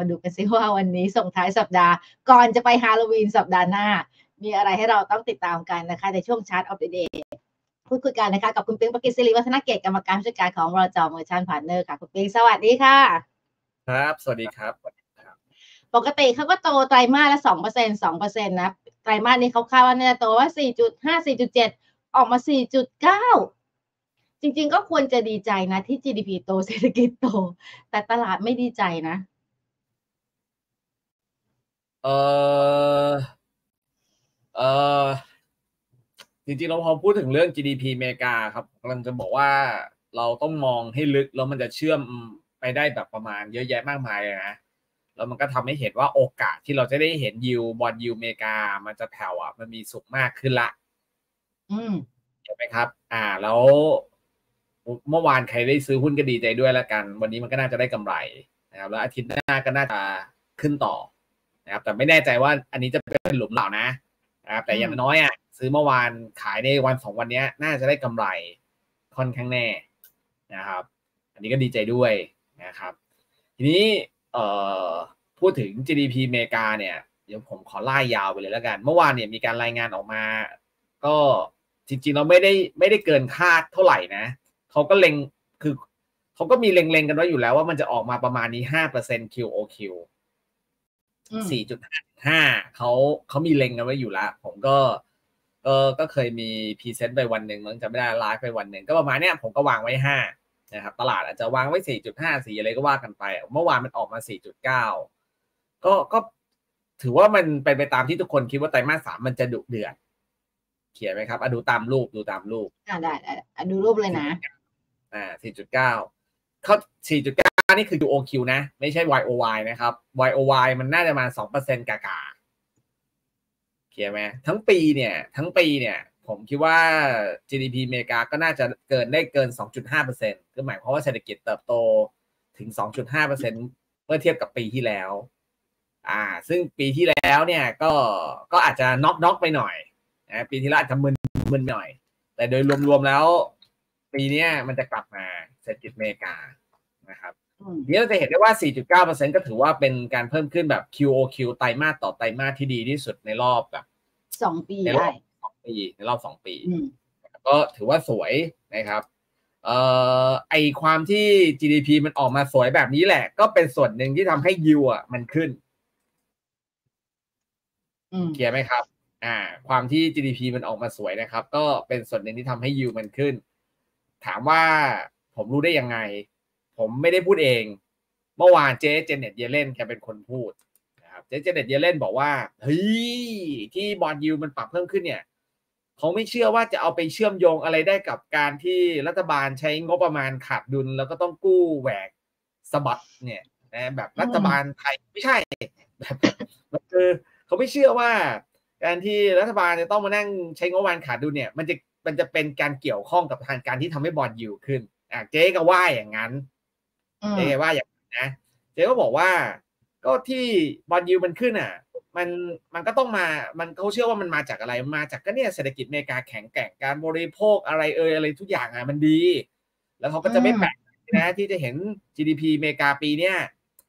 มาดูกันซิว่าวันนี้ส่งท้ายสัปดาห์ ก่อนจะไปฮาโลวีนสัปดาห์หน้า มีอะไรให้เราต้องติดตามกันนะคะ ในช่วง Chart of the Day พูดคุยกันนะคะ กับคุณปิ๊งประกิต สิริวัฒนเกตุกรรมการผู้จัดการของเราจอเมอร์ชันพาร์เนอร์ค่ะ คุณปิ๊งสวัสดีค่ะ ครับ สวัสดีครับปกติเขาก็โตไตรมาสละสองเปอร์เซ็นต์สองเปอร์เซ็นต์นะ ไตรมาสนี้เขาคาดว่าเนี่ยโตว่าสี่จุดห้าสี่จุดเจ็ดออกมาสี่จุดเก้าจริง ๆ ก็ควรจะดีใจนะ ที่ GDP โตเศรษฐกิจโต แต่ตลาดไม่ดีใจนะ เออเออจริงๆเราพอพูดถึงเรื่อง GDP อเมริกาครับกำลังจะบอกว่าเราต้องมองให้ลึกแล้วมันจะเชื่อมไปได้แบบประมาณเยอะแยะมากมายเลยนะแล้วมันก็ทำให้เห็นว่าโอกาสที่เราจะได้เห็นยิวบอลยิวอเมริกา มันจะแผ่วอะ มันมีสุกมากขึ้นละ อืมใช่ไหมครับ อ่าแล้วเมื่อวานใครได้ซื้อหุ้นก็ดีใจด้วยแล้วกัน วันนี้มันก็น่าจะได้กำไรนะครับแล้วอาทิตย์หน้าก็น่าจะขึ้นต่อ นะครับแต่ไม่แน่ใจว่าอันนี้จะเป็นหลุมเหล่านะนะครับแต่อย่างน้อยอะซื้อเมื่อวานขายในวันสองวันนี้น่าจะได้กำไรค่อนข้างแน่นะครับ อันนี้ก็ดีใจด้วยนะครับ ทีนี้เอ่อพูดถึง GDP อเมริกาเนี่ยเดี๋ยวผมขอไล่ยาวไปเลยแล้วกัน เมื่อวานเนี่ยมีการรายงานออกมา ก็จริงๆเราไม่ได้ไม่ได้เกินคาดเท่าไหร่นะเขาก็เล็งคือเขาก็มีเล็งๆกันไว้อยู่แล้วว่ามันจะออกมาประมาณนี้ห้าเปอร์เซ็นต์ QOQ สี่จุดห้าเขาเขามีเล็งกันไว้อยู่แล้วผมก็ก็ก็เคยมี present ไปวันหนึ่งมันจะไม่ได้ไลฟ์ไปวันหนึ่งก็ประมาณเนี้ยผมก็วางไว้ห้านะครับตลาดอาจจะวางไว้สี่จุดห้าสี่อะไรก็ว่ากันไป เมื่อวานมันออกมาสี่จุดเก้าก็ก็ถือว่ามันเป็นไปตามที่ทุกคนคิดว่าไตรมาสสามมันจะดุเดือดเขียนไหมครับอะดูตามรูปดูตามรูปอ่าได้ได้ดูรูปเลยนะ อ่าสี่จุดเก้าเขาสี่จุดเก้า นี่คือ QOQ นะ ไม่ใช่ YOY นะครับ YOY มันน่าจะมาสองเปอร์เซ็นต์กากาเขียนไหมทั้งปีเนี่ยทั้งปีเนี่ย ผมคิดว่า GDP อเมริกาก็น่าจะเกินได้เกิน 2.5เปอร์เซ็นต์คือหมายความว่าเศรษฐกิจเติบโตถึง 2.5เปอร์เซ็นต์เมื่อเทียบกับปีที่แล้ว อ่า ซึ่งปีที่แล้วเนี่ยก็ก็อาจจะน็อกน็อกไปหน่อยนะปีที่แล้วอาจจะมึนมึนหน่อย แต่โดยรวมๆแล้ว ปีนี้มันจะกลับมาเศรษฐกิจอเมริกานะครับ นี้เราจะเห็นได้ว่า 4.9%ก็ถือว่าเป็นการเพิ่มขึ้นแบบ QOQ ไตรมาสต่อไตรมาสที่ดีที่สุดในรอบแบบสองปีในรอบสองปีในรอบสองปี ก็ถือว่าสวยนะครับเอ่อไอความที่ GDP มันออกมาสวยแบบนี้แหละ ก็เป็นส่วนหนึ่งที่ทำให้ยิวอะมันขึ้นเคลียร์ไหมครับ อ่า ความที่ GDP มันออกมาสวยนะครับ ก็เป็นส่วนหนึ่งที่ทำให้ยิวมันขึ้น ถามว่าผมรู้ได้ยังไง ผมไม่ได้พูดเอง เมื่อวานเจ๊เจเน็ตเยเลนแกเป็นคนพูดนะครับเจ๊เจเน็ตเยเลนบอกว่าเฮ้ยที่บอลยูมันปรับเพิ่มขึ้นเนี่ยเขาไม่เชื่อว่าจะเอาไปเชื่อมโยงอะไรได้กับการที่รัฐบาลใช้งบประมาณขาดดุล แล้วก็ต้องกู้แหวกสะบัดเนี่ยนะแบบรัฐบาลไทยไม่ใช่แบบคือเขาไม่เชื่อว่า การที่รัฐบาลจะต้องมานั่งใช้งบประมาณขาดดุลเนี่ย มันจะมันจะเป็นการเกี่ยวข้องกับทางการที่ทำให้บอลยูขึ้นอะเจ๊ก็ว่าอย่างนั้น เจ๊ว่าอย่างนั้นนะเจ๊ก็บอกว่า ก็ที่บอลยูมันขึ้นอะ มันมันก็ต้องมามันเขาเชื่อว่ามันมาจากอะไรมาจากก็เนี่ยเศรษฐกิจอเมริกาแข็งแกร่งการบริโภคอะไรเอ่ยอะไรทุกอย่างอะมันดี แล้วเขาก็จะไม่แปลกนะที่จะเห็น GDP อเมริกาปีเนี้ย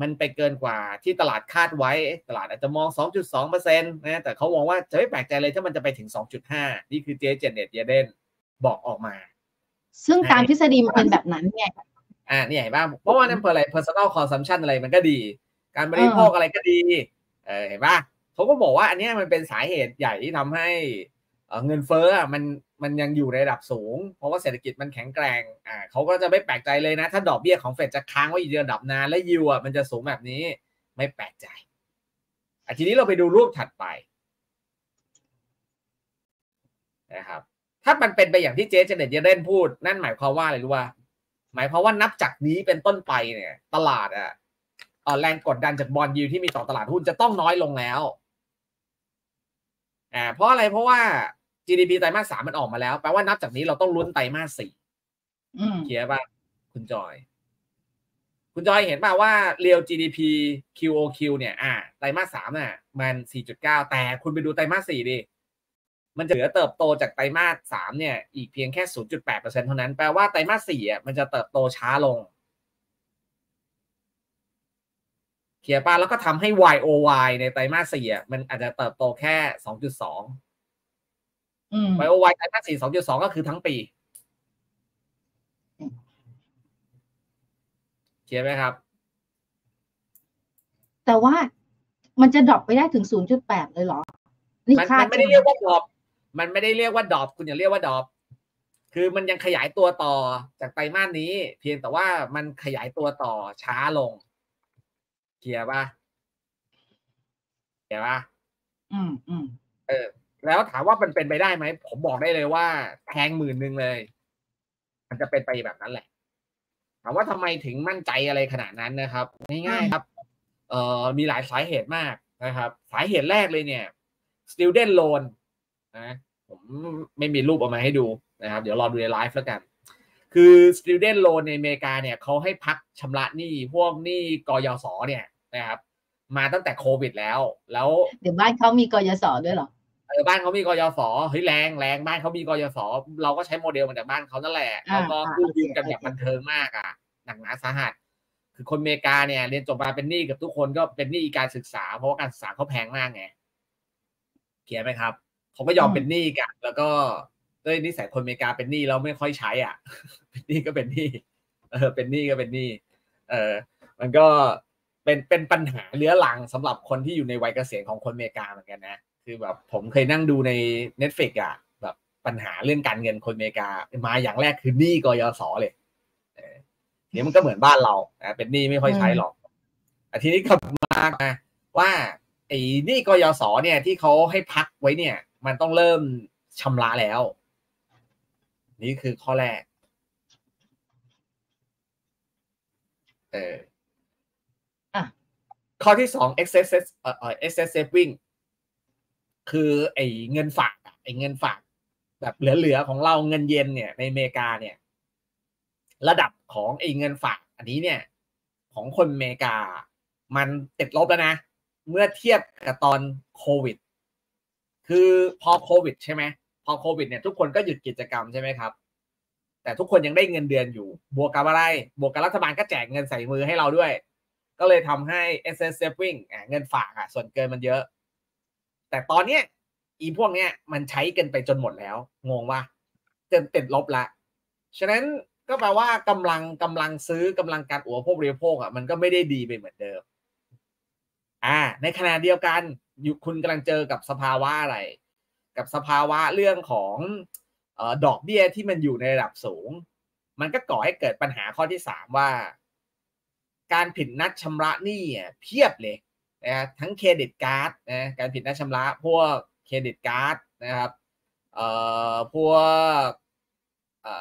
มันไปเกินกว่าที่ตลาดคาดไว้ ตลาดอาจจะมอง 2.2เปอร์เซ็นต์นะแต่เขามองว่าจะไม่แปลกใจเลยถ้ามันจะไปถึง 2.5 นี่คือเจเจเน็ตเยเดนบอกออกมา ซึ่งตามทฤษฎีมันเป็นแบบนั้นไง อ่าเนี่ยเห็นป่ะเพราะว่านั่นเพื่ออะไร personal consumption อะไรมันก็ดี การบริโภคอะไรก็ดีเออเห็นป่ะเขาก็บอกว่าอันนี้มันเป็นสาเหตุใหญ่ที่ทำให้เงินเฟ้ออะมันมันยังอยู่ในระดับสูง เพราะว่าเศรษฐกิจมันแข็งแกร่งอ่าเขาก็จะไม่แปลกใจเลยนะ ถ้าดอกเบี้ยของเฟดจะค้างไว้อยู่ในระดับนานและยิวอะมันจะสูงแบบนี้ไม่แปลกใจอะทีนี้เราไปดูรูปถัดไปนะครับถ้ามันเป็นไปอย่างที่เจ๊เจเน็ตเยเดนพูดนั่นหมายความว่าอะไรรู้ป่ะ หมายความว่านับจากนี้เป็นต้นไปเนี่ย ตลาดอะแรงกดดันจากบอลยูที่มีต่อตลาดหุ้นจะต้องน้อยลงแล้วอ่าเพราะอะไรเพราะว่า GDP ไตรมาสสามมันออกมาแล้วแปลว่านับจากนี้เราต้องลุ้นไตรมาสสี่เคลียร์ป่ะคุณจอย คุณจอยเห็นป่ะว่าเรียว GDP QOQ เนี่ย อ่าไตรมาสสามน่ะ มันสี่จุดเก้าแต่คุณไปดูไตรมาสสี่ดิ มันจะเหลือเติบโตจากไตรมาสสามเนี่ยอีกเพียงแค่ศูนย์จุดแปดเปอร์เซ็นเท่านั้น แปลว่าไตรมาสสี่อะมันจะเติบโตช้าลงclear ป่ะแล้วก็ทำให้ YOY ในไตรมาสสี่อะมันอาจจะเติบโตแค่สองจุดสองอืม YOY ไตรมาสสี่สองจุดสองก็คือทั้งปี clear ไหมครับ แต่ว่ามันจะ drop ไปได้ถึง 0.8 เลยเหรอ นี่มันคาดมันไม่ได้เรียกว่า drop มันไม่ได้เรียกว่า drop คุณอย่าเรียกว่า drop คือมันยังขยายตัวต่อจากไตรมาสนี้ เพียงแต่ว่ามันขยายตัวต่อช้าลงเคลียร์ป่ะเคลียร์ป่ะอืมอืมเออ แล้วถามว่ามันเป็นไปได้ไหมผมบอกได้เลยว่าแพงหมื่นหนึ่งเลย มันจะเป็นไปแบบนั้นแหละถามว่าทำไมถึงมั่นใจอะไรขนาดนั้นนะครับ ง่ายๆครับ เอ่อมีหลายสาเหตุมากนะครับ สาเหตุแรกเลยเนี่ย student loan นะผม ไม่มีรูปเออกมาให้ดูนะครับ เดี๋ยวรอดูในไลฟ์แล้วกัน คือ student loan ในอเมริกาเนี่ยเขาให้พักชำระหนี้พวกหนี้กยศเนี่ยนะครับ มาตั้งแต่โควิดแล้ว แล้วเดี๋ยวบ้านเขามีกยศด้วยเหรอเออบ้านเขามีกยศเฮ้ยแรงแรงบ้านเขามีกยศเราก็ใช้โมเดลมาจากบ้านเขานั่นแหละอ่าแล้วก็อ่ากู้ยืมกันโอเคแบบบันเทิงมากอะหนักหนาสาหัสคือคนอเมริกาเนี่ยเรียนจบมาเป็นหนี้กับทุกคนก็เป็นหนี้การศึกษา เพราะว่าการศึกษาเขาแพงมากไงเขียนไหมครับ เขาก็ยอมเป็นหนี้กัน แล้วก็ด้วยนิสัยคนอเมริกาเป็นหนี้แล้วไม่ค่อยใช้อะ เป็นหนี้ก็เป็นหนี้เออเป็นหนี้ก็เป็นหนี้เออมันก็เป็นเป็นปัญหาเรื้อรังสำหรับคนที่อยู่ในวัยเกษียณของคนอเมริกาเหมือนกันนะ คือแบบผมเคยนั่งดูใน Netflix อะแบบปัญหาเรื่องการเงินคนอเมริกามาอย่างแรกคือหนี้กยศเลยเออทีนี้มันก็เหมือนบ้านเรานะเป็นหนี้ไม่ค่อยใช้หรอกแต่ทีนี้กลับมาว่าไอ้หนี้กยศเนี่ยที่เขาให้พักไว้เนี่ย มันต้องเริ่มชำระแล้ว นี่คือข้อแรก เอออะข้อที่สอง excess เอ่อ excess saving คือไอ้เงินฝากอะไอ้เงินฝากแบบเหลือๆของเราเงินเย็นเนี่ยในอเมริกาเนี่ย ระดับของไอ้เงินฝากอันนี้เนี่ย ของคนอเมริกา มันติดลบแล้วนะ เมื่อเทียบกับตอนโควิด คือพอโควิดใช่ไหมพอโควิดเนี่ยทุกคนก็หยุดกิจกรรมใช่ไหมครับ แต่ทุกคนยังได้เงินเดือนอยู่ บวกกับอะไร บวกกับรัฐบาลก็แจกเงินใส่มือให้เราด้วย ก็เลยทำให้ s s saving เงินฝากอะส่วนเกินมันเยอะ แต่ตอนเนี้ยอีพวกเนี้ยมันใช้กันไปจนหมดแล้ว งงว่าจนติดลบละ ฉะนั้นก็แปลว่ากำลังกำลังซื้อกำลังการอุปโภคบริโภคอะมันก็ไม่ได้ดีไปเหมือนเดิม อ่า ในขณะเดียวกัน อยู่คุณกำลังเจอกับสภาวะอะไร กับสภาวะเรื่องของออดอกเบี้ยที่มันอยู่ในระดับสูง มันก็ก่อให้เกิดปัญหาข้อที่สามว่า การผิดนัดชำระหนี้อ่เพียบเลยนะทั้งเครดิตการ์ดนะการผิดนัดชำระพวกcredit card นะครับเอ่อพวกเอ่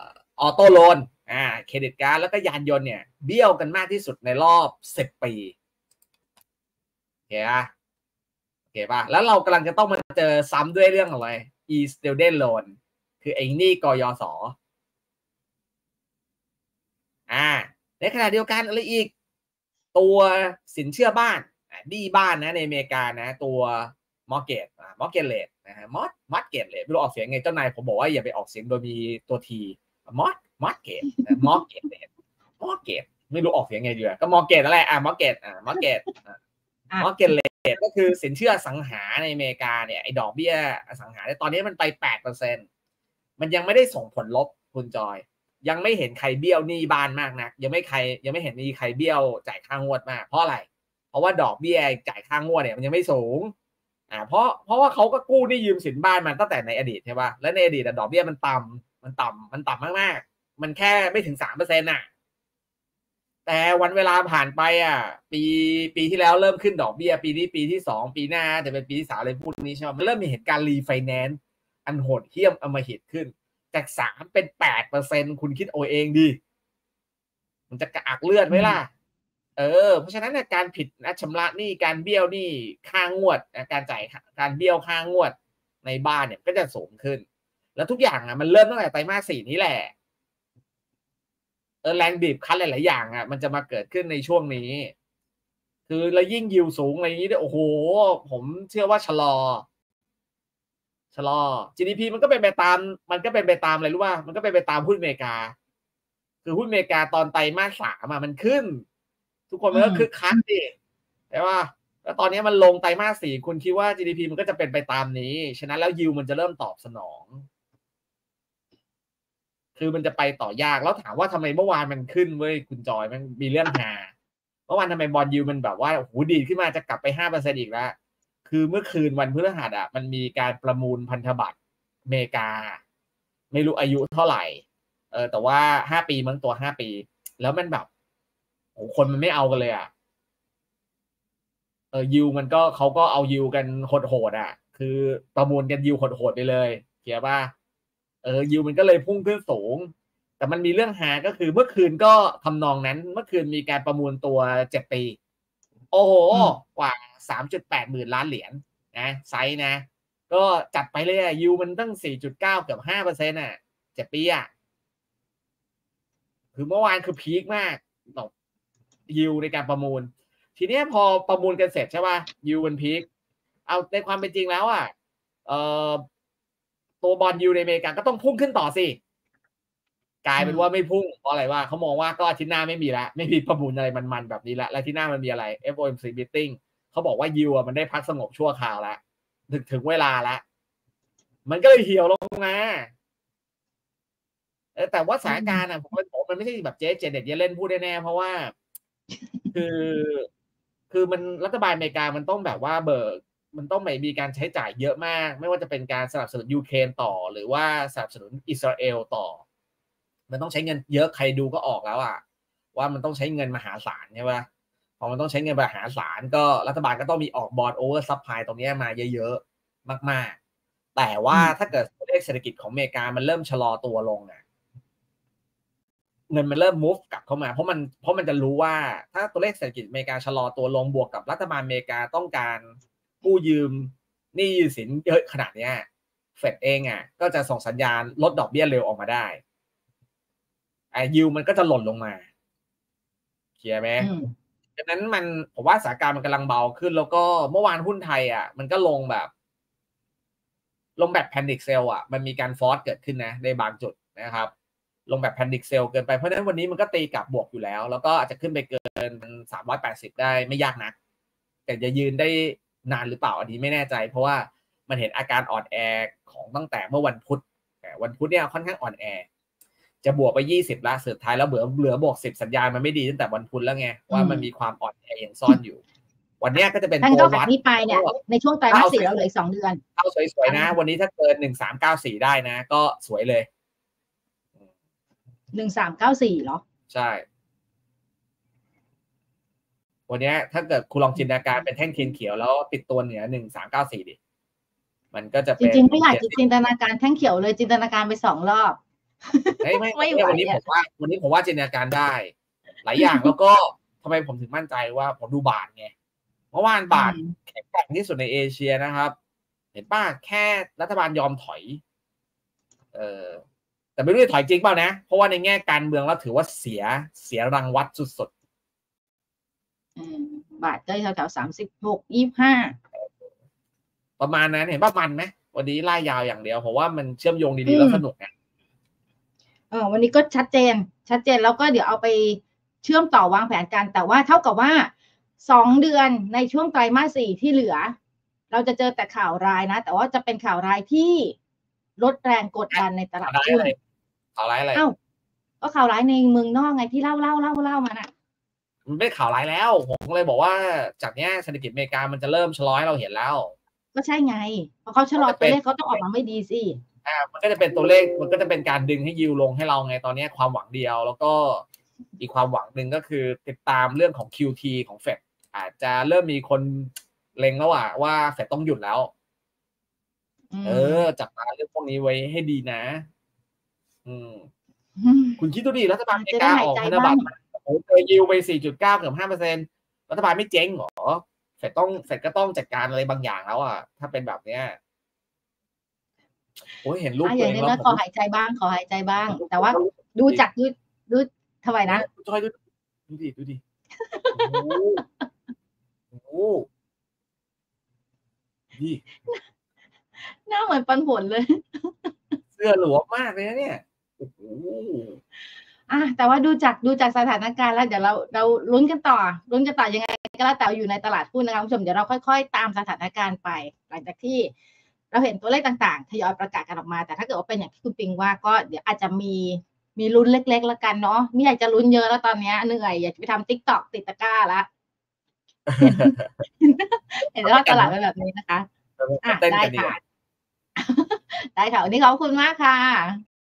อ auto loan อ่า credit card แล้วก็ยานยนต์เนี่ยเบี้ยวกันมากที่สุดในรอบสิบปี โอเคปะโอเคปะแล้วเรากำลังจะต้องมาเจอซ้ำด้วยเรื่องอะไร อี student loan คือไอ้นี้กยศอ่าในขณะเดียวกันอะไรอีก ตัวสินเชื่อบ้านดีบ้านนะในอเมริกานะ ตัวมอ r เกตอ่ามอ r เกตเลดนะฮะมอ r มอ r เกตเลดไม่รู้ออกเสียงไงเจ้านายผมบอกว่าอย่าไปออกเสียงโดยมีตัวทีมอ r มอ r เกตมอ r เกตเลดมอ r เกตไม่รู้ออกเสียงไงดีอะก็มอ r เกตอะไรอะมอ r เกตอ่ามอ r เกต มอ r เกตเลดก็คือสินเชื่อสังหาในอเมริกาเนี่ยไอ้ดอกเบี้ยอสังหาเนี่ยตอนนี้มันไปแปดเปอร์เซ็นต์มันยังไม่ได้ส่งผลลบคุณจอย ยังไม่เห็นใครเบี้ยวหนี้บ้านมากนะยังไม่ใครยังไม่เห็นมีใครเบี้ยวจ่ายค่างวดมาก เพราะอะไร เพราะว่าดอกเบี้ยจ่ายค่างวดเนี่ยมันยังไม่สูงอ่าเพราะเพราะว่าเขาก็กู้หนี้ยืมสินบ้านมาตั้งแต่ในอดีตใช่ป่ะแล้วในอดีตดอกเบี้ยมันต่ำมันต่ำมันต่ำมากๆ มันแค่ไม่ถึงสามเปอร์เซ็นต์่ะ แต่วันเวลาผ่านไปอะ ปีปีที่แล้วเริ่มขึ้นดอกเบี้ย ปีนี้ปีที่สองปีหน้าจะเป็นปีที่สามอะไรพูดนี้ใช่ไหมมันเริ่มมีเหตุการณ์รีไฟแนนซ์อันโหดเหี้ยมอำมหิตขึ้น จากสามเป็นแปดเปอร์เซ็นคุณคิดเอาเองดิมันจะกระอักเลือดไหมล่ะ เออ เพราะฉะนั้นเนยการผิดนัดชำระหนี้การเบี้ยวหนี้ค่างวดนะการจ่ายค่าการเบี้ยวค่างวดในบ้านเนี่ยก็จะสูงขึ้น แล้วทุกอย่างอะมันเริ่มตั้งแต่ไตรมาสสี่นี้แหละเออ แรงบีบคั้นหลาย ๆ อย่างอะมันจะมาเกิดขึ้นในช่วงนี้ คือแล้วยิ่งยิวสูงอะไรอย่างนี้เนี่ยโอ้โห ผมเชื่อว่าชะลอ ชะลอ GDP มันก็เป็นไปตาม มันก็เป็นไปตามอะไรรู้ป่ะมันก็เป็นไปตามหุ้นอเมริกา คือหุ้นอเมริกาตอนไตรมาสสามอะมันขึ้น ทุกคนมันก็อืมคึกคักดิใช่ป่ะแล้วตอนนี้มันลงไตรมาสสี่คุณคิดว่า GDP มันก็จะเป็นไปตามนี้ ฉะนั้นแล้วยิวมันจะเริ่มตอบสนอง คือมันจะไปต่อยาก แล้วถามว่าทำไมเมื่อวานมันขึ้นเว้ยคุณจอยมันมีเรื่องหาเมื่อวานทำไมบอลยูมันแบบว่าโอ้โหดีขึ้นมาจะกลับไปห้าเปอร์เซ็นอีกแล้วคือเมื่อคืนวันพฤหัสอะ มันมีการประมูลพันธบัตรอเมริกา ไม่รู้อายุเท่าไหร่ เออแต่ว่าห้าปีมั้งตัวห้าปี แล้วมันแบบโอ้โหคนมันไม่เอากันเลยอะเออยิวมันก็เขาก็เอายิวกันโหดๆอะ คือประมูลกันยิวโหดๆไปเลยเขียป่ะ เออยิวมันก็เลยพุ่งขึ้นสูง แต่มันมีเรื่องหาก็คือเมื่อคืนก็ทำนองนั้น เมื่อคืนมีการประมูลตัวเจ็ดปี โอ้โห กว่าสามจุดแปดหมื่นล้านเหรียญนะไซส์นะ ก็จัดไปเลยอะยูมันตั้งสี่จุดเก้าเกือบห้าเปอร์เซ็นต์อะเจ็ดปีอะคือเมื่อวานคือพีคมากตกยิวในการประมูล ทีเนี้ยพอประมูลกันเสร็จใช่ป่ะยูมันพีคเอาในความเป็นจริงแล้วอะเอ่อ ตัวบอลยูในอเมริกาก็ต้องพุ่งขึ้นต่อสิกลายเป็นว่าไม่พุ่งเพราะอะไรว่าเขามองว่าก็อาทิตย์หน้าไม่มีละไม่มีประมูลอะไรมันๆแบบนี้ละแล้วอาที่หน้ามันมีอะไร FOMC meeting เขาบอกว่ายิวอะมันได้พักสงบชั่วคราวแล้วถึงถึงเวลาละมันก็เลยเหี่ยวลงมาเออแต่ว่าสถานการณ์อะผมว่าผมมันไม่ใช่แบบเจ๊เจเน็ตเยเล่นพูดแน่ๆเพราะว่า คือ คือมันรัฐบาลอเมริกามันต้องแบบว่าเบิก มันต้องไม่มีการใช้จ่ายเยอะมาก ไม่ว่าจะเป็นการสนับสนุนยูเครนต่อ หรือว่าสนับสนุนอิสราเอลต่อ มันต้องใช้เงินเยอะใครดูก็ออกแล้วอะว่ามันต้องใช้เงินมหาศาลใช่ปะพอมันต้องใช้เงินมหาศาลก็รัฐบาลก็ต้องมีออก bond oversupply ตรงเนี้ยมาเยอะๆ มากๆ แต่ว่าอืมถ้าเกิดตัวเลขเศรษฐกิจของอเมริกามันเริ่มชะลอตัวลงอะเงินมันเริ่ม move กลับเข้ามา เพราะมันเพราะมันจะรู้ว่าถ้าตัวเลขเศรษฐกิจอเมริกาชะลอตัวลงบวกกับรัฐบาลอเมริกาต้องการ กู้ยืมหนี้ยืมสินเยอะขนาดเนี้ยเฟดเองอะก็จะส่งสัญญาณลดดอกเบี้ยเร็วออกมาได้ไอ้ยิวมันก็จะหล่นลงมาเคลียร์ไหมอืมดังนั้นมันผมว่าสถานการณ์มันกำลังเบาขึ้น แล้วก็เมื่อวานหุ้นไทยอะ มันก็ลงแบบ ลงแบบแพนิคเซลอะ มันมีการฟอสเกิดขึ้นนะในบางจุดนะครับ ลงแบบแพนิคเซลเกินไปเพราะฉะนั้นวันนี้มันก็ตีกลับบวกอยู่แล้ว แล้วก็อาจจะขึ้นไปเกินสามร้อยแปดสิบได้ไม่ยากนัก แต่จะยืนได้ นานหรือเปล่าอันนี้ไม่แน่ใจ เพราะว่ามันเห็นอาการอ่อนแอของตั้งแต่เมื่อวันพุธแต่วันพุธเนี่ยค่อนข้างอ่อนแอ จะบวกไปยี่สิบละสุดท้ายแล้วเหลือเหลือบวกสิบสัญญาณมันไม่ดีตั้งแต่วันพุธแล้วไงว่ามันมีความอ่อนแออย่างซ่อนอยู่ วันเนี้ยก็จะเป็นท่านตัก็วจากวัดนี้ไปเนี่ยก็ในช่วงไตรมาสเอาสี่สิเราเหลืออีกสองเดือนเข้าสวยๆนะ วันนี้ถ้าเกินหนึ่งสามเก้าสี่ได้นะ ก็สวยเลยหนึ่งสามเก้าสี่เหรอใช่ วันเนี้ยถ้าเกิดคุณลองจินตนาการเป็นแท่งเทียนเขียวแล้วปิดตัวเหนือหนึ่งสามเก้าสี่ดิมันก็จะจเป็นริงๆไม่อยากจะจินตนาการแท่งเขียวเลยจินตนาการไปสองรอบเฮ้ยไม่ไม่ไม่ไหววันนี้อะผมว่า วันนี้ผมว่าจินตนาการได้ หลายอย่างแล้วก็ทำไมผมถึงมั่นใจว่าผมดูบาทไงเมื่อวานบาทอืมแข็งแกร่งที่สุดในเอเชียนะครับ เห็นป้าแค่รัฐบาลยอมถอย เออแต่ไม่รู้จะถอยจริงเปล่านะ เพราะว่าในแง่การเมืองแล้วถือว่าเสียเสียรังวัดสุดอืม บาทได้แถวๆสามสิบหกยี่ห้าๆประมาณนั้นเห็นป้ามันไหมวันนี้ไล่ยาวอย่างเดียวเพราะว่ามันเชื่อมโยงดีๆแล้วสนุกไงเออวันนี้ก็ชัดเจน ชัดเจนแล้วก็เดี๋ยวเอาไปเชื่อมต่อวางแผนกัน แต่ว่าเท่ากับว่าสองเดือนในช่วงไตรมาสสี่ที่เหลือ เราจะเจอแต่ข่าวร้ายนะ แต่ว่าจะเป็นข่าวร้ายที่ลดแรงกดดันในตลาข่าดวร้ายหุ้อะนไรข่าวร้ายอะไรเอ้าก็ข่าวร้ายในเมืองนอกไงที่เล่าเล่าเล่าเล่ามาน่ะ มันไม่ข่าวร้ายแล้ว ผมเลยบอกว่าจากเนี้ยเศรษฐกิจอเมริกามันจะเริ่มชะลอให้เราเห็นแล้ว ก็ใช่ไงเพราะเขาชะลอตัวเลขเขาต้องออกมาไม่ดีสิอ่ามันก็จะเป็นตัวเลขมันก็จะเป็นการดึงให้ยิวลงให้เราไงตอนนี้ความหวังเดียว แล้วก็อีกความหวังหนึ่งก็คือติดตามเรื่องของ QT ของเฟดอาจจะเริ่มมีคนเล็งแล้วว่าว่าเฟดต้องหยุดแล้วมเออ จับตาเรื่องพวกนี้ไว้ให้ดีนะ อืมมคุณคิดดูดิรัฐบาลอเมจะริได้กาหายออกใจพันธบัตรบ้างโอ้โห เจอยิวไป 4.9 เกือบ5เปอร์เซ็นรัฐบาลไม่เจ๊งเหรอเฟดต้องเฟดก็ต้องจัดการอะไรบางอย่างแล้วอะ ถ้าเป็นแบบเนี้ยโอ้ยเห็นรูปอะอตัวย่างเองนี้แล้วนะผมขอหายใจบ้างขอหายใจบ้าง แต่ว่าดูจากดูดูเท่าไหร่นะจอยดูดูดิดูดิโอ้โหโอ้โหนี่หน้าเหมือนปันผลเลย เสื้อหลวมมากเลยนะเนี่ยโอ้โห อะแต่ว่าดูจากดูจากสถานการณ์แล้วเดี๋ยวเราเราลุ้นกันต่อลุ้นกันต่อยังไงก็แล้วแต่อยู่ในตลาดหุ้นนะคะคุณผู้ชมเดี๋ยวเราค่อย ๆ ตามสถานการณ์ไป หลังจากที่เราเห็นตัวเลขต่างๆทยอยประกาศกันออกมา แต่ถ้าเกิดว่าเป็นอย่างที่คุณปิงว่าก็เดี๋ยวอาจจะมีมีลุ้นเล็ก ๆ แล้วกันเนาะไม่อยากจะลุ้นเยอะแล้วตอนเนี้ยเหนื่อยอยากจะไปทำติ๊กต็อกติดตะกร้าละเห็นว่าตลาดเป็นแบบนี้นะคะอะเต้นได้กันดีกค่ะว่าได้ค่ะวันนี้ขอบคุณมากค่ะ